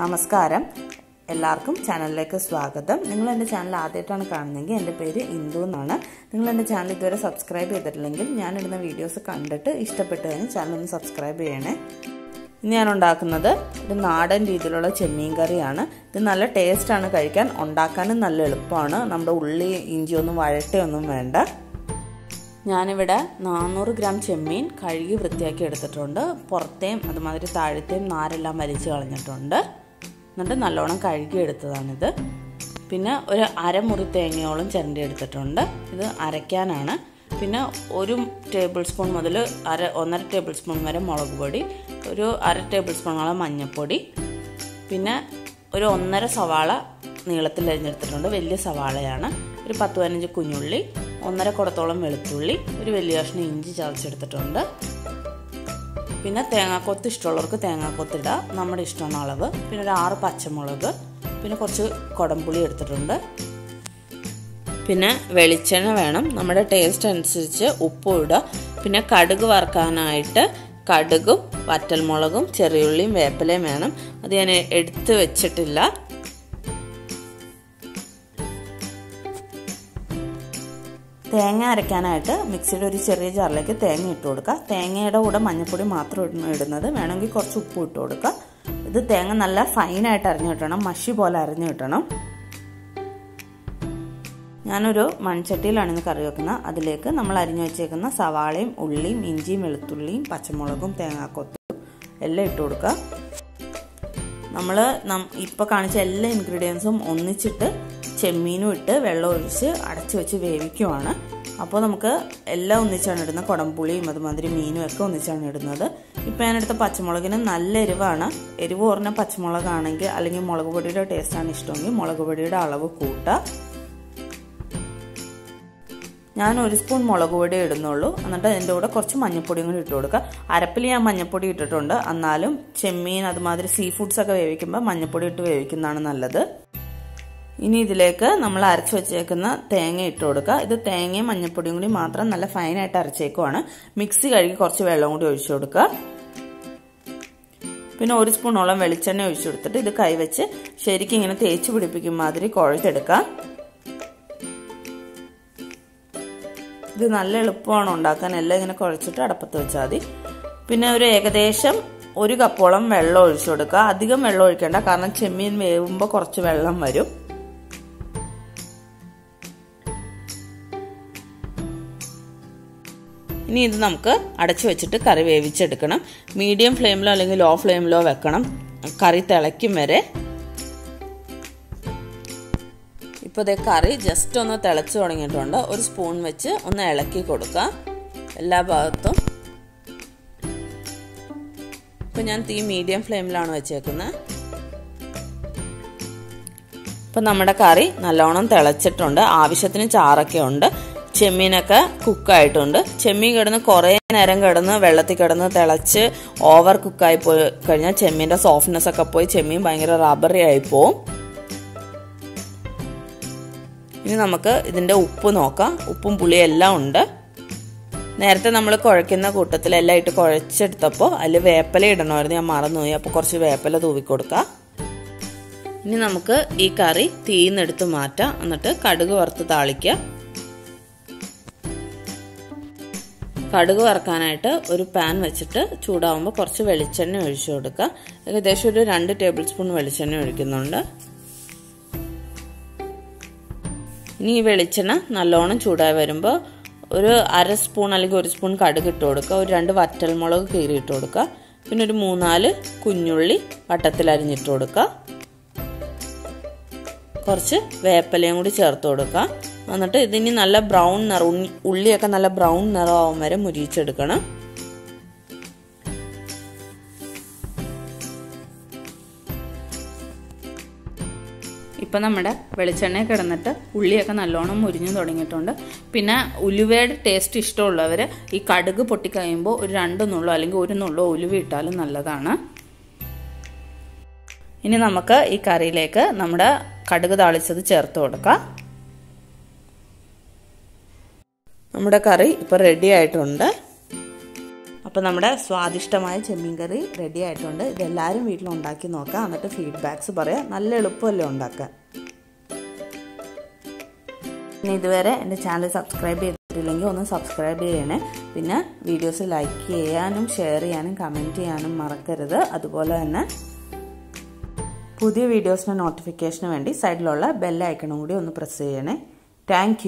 നമസ്കാരം. എല്ലാവർക്കും ചാനലിലേക്ക് സ്വാഗതം. നിങ്ങൾ എന്റെ ചാനൽ ആദ്യമായിട്ടാണ് കാണുന്നതെങ്കിൽ എന്റെ പേര് ഇന്ദു എന്നാണ്. നിങ്ങൾ എന്റെ ചാനൽ ഇതുവരെ സബ്സ്ക്രൈബ് ചെയ്തിട്ടില്ലെങ്കിൽ ഞാൻ ഇടുന്ന വീഡിയോസ് കണ്ടിട്ട് ഇഷ്ടപ്പെട്ട് കഴിഞ്ഞാൽ ചാനൽ ഒന്ന് സബ്സ്ക്രൈബ് ചെയ്യണേ. ഇന്ന് ഞാൻ ഉണ്ടാക്കുന്നത് ഒരു നാടൻ രീതിയിലുള്ള ചെമ്മീൻ കറിയാണ്. ഇത് നല്ല ടേസ്റ്റാണ് കഴിക്കാൻ. ഉണ്ടാക്കാനും നല്ല എളുപ്പമാണ്. നമ്മുടെ ഉള്ളി ഇഞ്ചിയൊന്നും വഴട്ടയൊന്നും വേണ്ട. ഞാനിവിടെ നാനൂറ് ഗ്രാം ചെമ്മീൻ കഴുകി വൃത്തിയാക്കി എടുത്തിട്ടുണ്ട്. പുറത്തേയും അതുമാതിരി താഴത്തെയും നാരെല്ലാം വലിച്ചു കളഞ്ഞിട്ടുണ്ട്. എന്നിട്ട് നല്ലോണം കഴുകി എടുത്തതാണിത് പിന്നെ ഒരു അരമുറി തേങ്ങയോളം ചിരണ്ടി എടുത്തിട്ടുണ്ട് ഇത് അരയ്ക്കാനാണ്. പിന്നെ ഒരു ടേബിൾ സ്പൂൺ മുതൽ അര ഒന്നര ടേബിൾ സ്പൂൺ വരെ മുളക് പൊടി ഒരു അര ടേബിൾ സ്പൂണോളം മഞ്ഞൾപ്പൊടി പിന്നെ ഒരു ഒന്നര സവാള നീളത്തിൽ അരിഞ്ഞെടുത്തിട്ടുണ്ട്. വലിയ സവാളയാണ്. ഒരു പത്ത് പതിനഞ്ച് കുഞ്ഞുള്ളി ഒന്നര കുടത്തോളം വെളുത്തുള്ളി ഒരു വലിയ കഷ്ണം ഇഞ്ചി ചതച്ചെടുത്തിട്ടുണ്ട്. പിന്നെ തേങ്ങാക്കൊത്ത് ഇഷ്ടമുള്ളവർക്ക് തേങ്ങാക്കൊത്ത് ഇടാം നമ്മുടെ ഇഷ്ടമുള്ള അളവ്. പിന്നെ ഒരു ആറ് പച്ചമുളക്. പിന്നെ കുറച്ച് കുടംപുളി എടുത്തിട്ടുണ്ട്. പിന്നെ വെളിച്ചെണ്ണ വേണം. നമ്മുടെ ടേസ്റ്റ് അനുസരിച്ച് ഉപ്പും ഇടുക. പിന്നെ കടുക് വറുക്കാനായിട്ട് കടുകും വറ്റൽമുളകും ചെറിയുള്ളിയും വേപ്പിലയും വേണം. അത് ഞാൻ എടുത്ത് വെച്ചിട്ടില്ല. തേങ്ങ അരയ്ക്കാനായിട്ട് മിക്സിയുടെ ഒരു ചെറിയ ജാറിലേക്ക് തേങ്ങ ഇട്ട് കൊടുക്കുക. തേങ്ങയുടെ കൂടെ മഞ്ഞൾപ്പൊടി മാത്രം ഇടുന്നത്. വേണമെങ്കിൽ കുറച്ച് ഉപ്പ് ഇട്ട് കൊടുക്കുക. ഇത് തേങ്ങ നല്ല ഫൈനായിട്ട് അരിഞ്ഞു കിട്ടണം. മഷി പോലെ അരിഞ്ഞു കിട്ടണം. ഞാനൊരു മൺചട്ടിയിലാണ് ഇന്ന് കറി വെക്കുന്നത്. അതിലേക്ക് നമ്മൾ അരിഞ്ഞു വെച്ചേക്കുന്ന സവാളയും ഉള്ളിയും ഇഞ്ചിയും വെളുത്തുള്ളിയും പച്ചമുളകും തേങ്ങാക്കൊത്തും എല്ലാം ഇട്ട് കൊടുക്കുക. നമ്മൾ ഇപ്പോൾ കാണിച്ച എല്ലാ ഇൻഗ്രീഡിയൻസും ഒന്നിച്ചിട്ട് ചെമ്മീനും ഇട്ട് വെള്ളം ഒഴിച്ച് അടച്ചു വെച്ച് വേവിക്കുവാണ്. അപ്പോൾ നമുക്ക് എല്ലാം ഒന്നിച്ചാണ് ഇടുന്നത്. കുടംപുളിയും അതുമാതിരി മീനും ഒക്കെ ഒന്നിച്ചാണ് ഇടുന്നത്. ഇപ്പോൾ ഞാനെടുത്ത പച്ചമുളകിന് നല്ല എരിവാണ്. എരിവ് കുറഞ്ഞ പച്ചമുളകാണെങ്കിൽ അല്ലെങ്കിൽ മുളക് പൊടിയുടെ ടേസ്റ്റാണ് ഇഷ്ടമെങ്കിൽ മുളക് പൊടിയുടെ അളവ് കൂട്ടുക. ഞാൻ ഒരു സ്പൂൺ മുളക് പൊടി ഇടുന്നുള്ളൂ. എന്നിട്ട് അതിന്റെ കൂടെ കുറച്ച് മഞ്ഞപ്പൊടിയും കൂടി ഇട്ട് കൊടുക്കുക. അരപ്പിൽ ഞാൻ മഞ്ഞൾപ്പൊടി ഇട്ടിട്ടുണ്ട്. എന്നാലും ചെമ്മീൻ അതുമാതിരി സീ ഫുഡ്സ് ഒക്കെ വേവിക്കുമ്പോൾ മഞ്ഞപ്പൊടി ഇട്ട് വേവിക്കുന്നതാണ് നല്ലത്. ഇനി ഇതിലേക്ക് നമ്മൾ അരച്ച് വെച്ചേക്കുന്ന തേങ്ങ ഇട്ട് കൊടുക്കുക. ഇത് തേങ്ങയും മഞ്ഞൾപ്പൊടിയും കൂടി മാത്രം നല്ല ഫൈനായിട്ട് അരച്ചേക്കുവാണ്. മിക്സി കഴുകി കുറച്ച് വെള്ളം കൂടി ഒഴിച്ചു കൊടുക്കുക. പിന്നെ ഒരു സ്പൂണോളം വെളിച്ചെണ്ണ ഒഴിച്ചു കൊടുത്തിട്ട് ഇത് കൈവച്ച് ശരിക്കും ഇങ്ങനെ തേച്ച് പിടിപ്പിക്കും മാതിരി കുഴച്ചെടുക്കുക. ഇത് നല്ല എളുപ്പമാണ് ഉണ്ടാക്കാൻ. എല്ലാം ഇങ്ങനെ കുഴച്ചിട്ട് അടപ്പത്ത് വെച്ചാൽ മതി. പിന്നെ ഒരു ഏകദേശം ഒരു കപ്പോളം വെള്ളം ഒഴിച്ചു കൊടുക്കുക. അധികം വെള്ളം ഒഴിക്കേണ്ട കാരണം ചെമ്മീൻ വേവുമ്പോൾ കുറച്ച് വെള്ളം വരും. ഇനി ഇത് നമുക്ക് അടച്ചു വെച്ചിട്ട് കറി വേവിച്ചെടുക്കണം. മീഡിയം ഫ്ലെയിമിലോ അല്ലെങ്കിൽ ലോ ഫ്ലെയിമിലോ വെക്കണം. കറി തിളയ്ക്കും വരെ. ഇപ്പോൾ ഇതേ കറി ജസ്റ്റ് ഒന്ന് തിളച്ച് തുടങ്ങിയിട്ടുണ്ട്. ഒരു സ്പൂൺ വെച്ച് ഒന്ന് ഇളക്കി കൊടുക്കുക. എല്ലാ ഭാഗത്തും. ഇപ്പം ഞാൻ തീ മീഡിയം ഫ്ലെയിമിലാണ് വെച്ചേക്കുന്നത്. ഇപ്പം നമ്മുടെ കറി നല്ലോണം തിളച്ചിട്ടുണ്ട്. ആവശ്യത്തിന് ചാറൊക്കെ ഉണ്ട്. ചെമ്മീനൊക്കെ കുക്കായിട്ടുണ്ട്. ചെമ്മീൻ കിടന്ന് കുറേ നേരം കിടന്ന് വെള്ളത്തിൽ കിടന്ന് തിളച്ച് ഓവർ കുക്കായി പോയി കഴിഞ്ഞാൽ ചെമ്മീന്റെ സോഫ്റ്റ്നെസ് ഒക്കെ പോയി ചെമ്മീൻ ഭയങ്കര റബ്ബറി ആയി പോവും. ഇനി നമുക്ക് ഇതിന്റെ ഉപ്പ് നോക്കാം. ഉപ്പും പുളിയും എല്ലാം ഉണ്ട്. നേരത്തെ നമ്മൾ കുഴയ്ക്കുന്ന കൂട്ടത്തിൽ എല്ലാം ഇട്ട് കുഴച്ചെടുത്തപ്പോൾ അതിൽ വേപ്പല ഇടണമായിരുന്നു. ഞാൻ മറന്നുപോയി. അപ്പോൾ കുറച്ച് വേപ്പല തൂവി കൊടുക്കാം. ഇനി നമുക്ക് ഈ കറി തീന്നെടുത്ത് മാറ്റാം. എന്നിട്ട് കടുക് വറുത്ത് താളിക്കുക കടുക് വറക്കാനായിട്ട് ഒരു പാൻ വെച്ചിട്ട് ചൂടാവുമ്പോൾ കുറച്ച് വെളിച്ചെണ്ണ ഒഴിച്ചു കൊടുക്കുക. ഏകദേശം ഒരു രണ്ട് ടേബിൾ സ്പൂൺ വെളിച്ചെണ്ണ ഒഴിക്കുന്നുണ്ട്. ഇനി ഈ വെളിച്ചെണ്ണ നല്ലോണം ചൂടായി വരുമ്പോൾ ഒരു അര സ്പൂൺ അല്ലെങ്കിൽ ഒരു സ്പൂൺ കടുക് ഇട്ട് കൊടുക്കുക. ഒരു രണ്ട് വറ്റൽമുളക് കീറി ഇട്ട് കൊടുക്കുക. പിന്നെ ഒരു മൂന്നാൽ കുഞ്ഞുള്ളി വട്ടത്തിൽ അരിഞ്ഞിട്ട് കൊടുക്കുക. കുറച്ച് വേപ്പലയും കൂടി ചേർത്ത് കൊടുക്കുക. എന്നിട്ട് ഇതിനി നല്ല ബ്രൗൺ നിറ ഉള്ളിയൊക്കെ നല്ല ബ്രൗൺ നിറമാവും വരെ മുരിച്ചെടുക്കണം ഇപ്പം നമ്മുടെ വെളിച്ചെണ്ണ കിടന്നിട്ട് ഉള്ളിയൊക്കെ നല്ലോണം മുരിഞ്ഞു തുടങ്ങിയിട്ടുണ്ട്. പിന്നെ ഉലുവയുടെ ടേസ്റ്റ് ഇഷ്ടമുള്ളവർ ഈ കടുക് പൊട്ടിക്കഴിയുമ്പോൾ ഒരു രണ്ട് നുള്ളോ അല്ലെങ്കിൽ ഒരു നുള്ളോ ഉലുവ ഇട്ടാലും നല്ലതാണ്. ഇനി നമുക്ക് ഈ കറിയിലേക്ക് നമ്മുടെ കടുക് താളിച്ചത് ചേർത്ത് കൊടുക്കാം. നമ്മുടെ കറി ഇപ്പോൾ റെഡി ആയിട്ടുണ്ട്. അപ്പോൾ നമ്മുടെ സ്വാദിഷ്ടമായ ചെമ്മീൻ കറി റെഡി ആയിട്ടുണ്ട്. ഇതെല്ലാവരും വീട്ടിൽ ഉണ്ടാക്കി നോക്കാം. എന്നിട്ട് ഫീഡ്ബാക്ക്സ് പറയാം. നല്ല എളുപ്പമല്ലേ ഉണ്ടാക്കാൻ. പിന്നെ ഇതുവരെ എന്റെ ചാനൽ സബ്സ്ക്രൈബ് ചെയ്തിട്ടില്ലെങ്കിൽ ഒന്ന് സബ്സ്ക്രൈബ് ചെയ്യണേ. പിന്നെ വീഡിയോസ് ലൈക്ക് ചെയ്യാനും ഷെയർ ചെയ്യാനും കമന്റ് ചെയ്യാനും മറക്കരുത്. അതുപോലെ തന്നെ പുതിയ വീഡിയോസിന്റെ നോട്ടിഫിക്കേഷന് വേണ്ടി സൈഡിലുള്ള ബെൽ ഐക്കണും കൂടി ഒന്ന് പ്രസ് ചെയ്യണേ. താങ്ക്